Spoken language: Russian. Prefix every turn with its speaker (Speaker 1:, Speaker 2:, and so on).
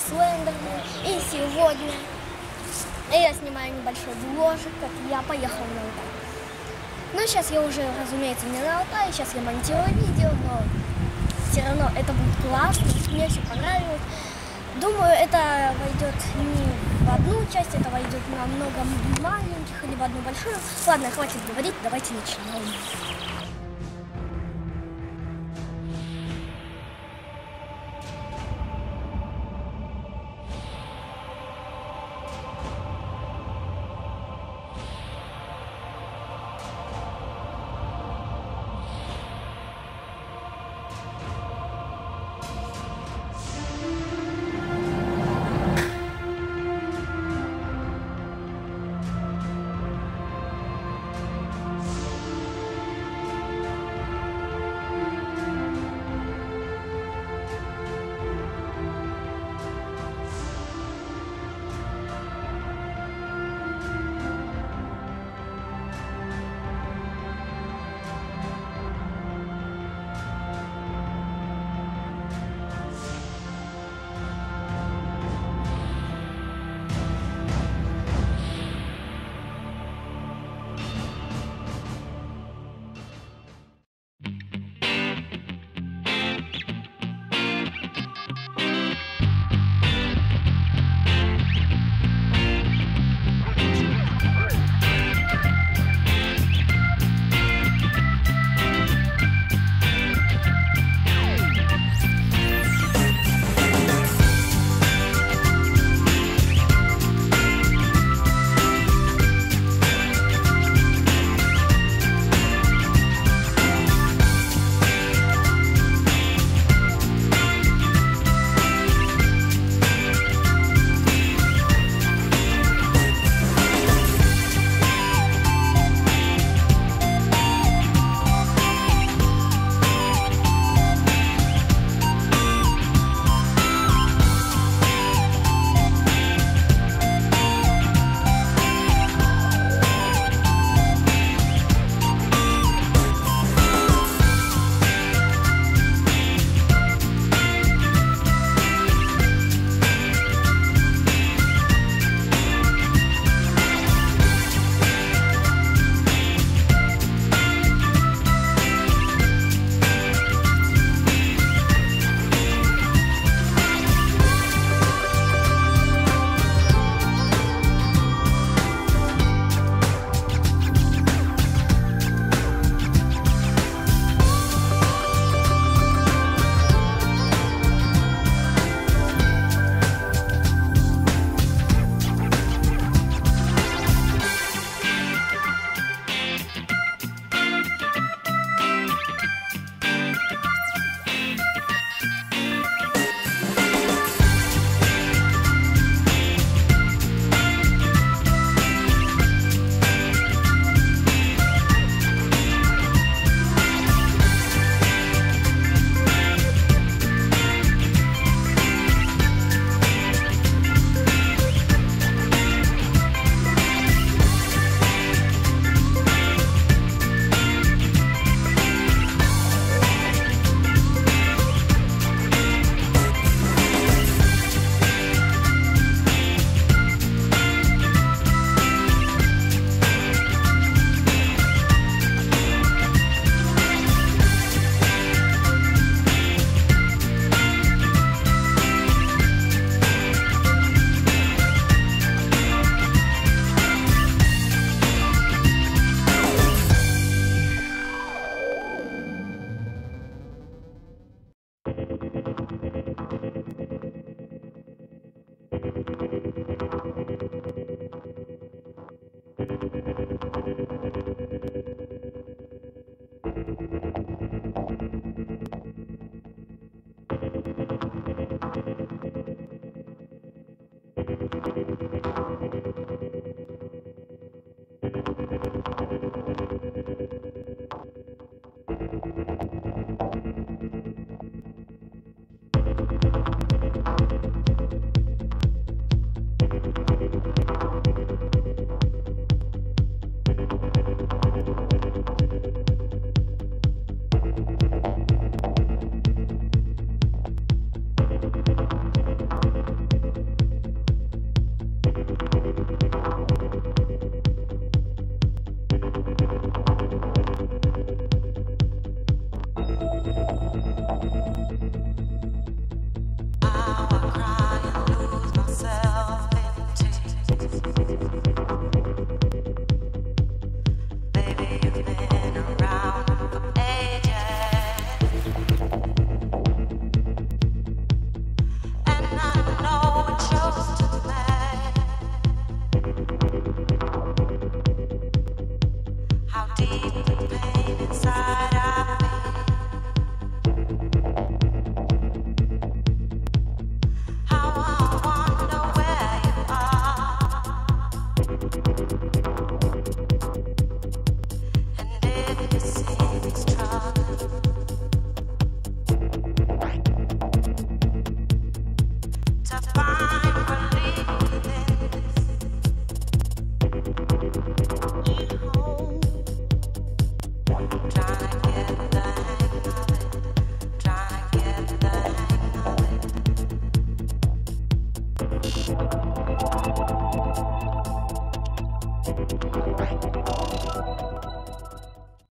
Speaker 1: Слендермен. И сегодня я снимаю небольшой вложик, как я поехал на Алтай. Ну, сейчас я уже, разумеется, не на Алтай, сейчас я монтирую видео, но все равно это будет классно, мне все понравилось. Думаю, это войдет не в одну часть, это войдет на много маленьких или в одну большую. Ладно, хватит говорить, давайте начнем.
Speaker 2: Deep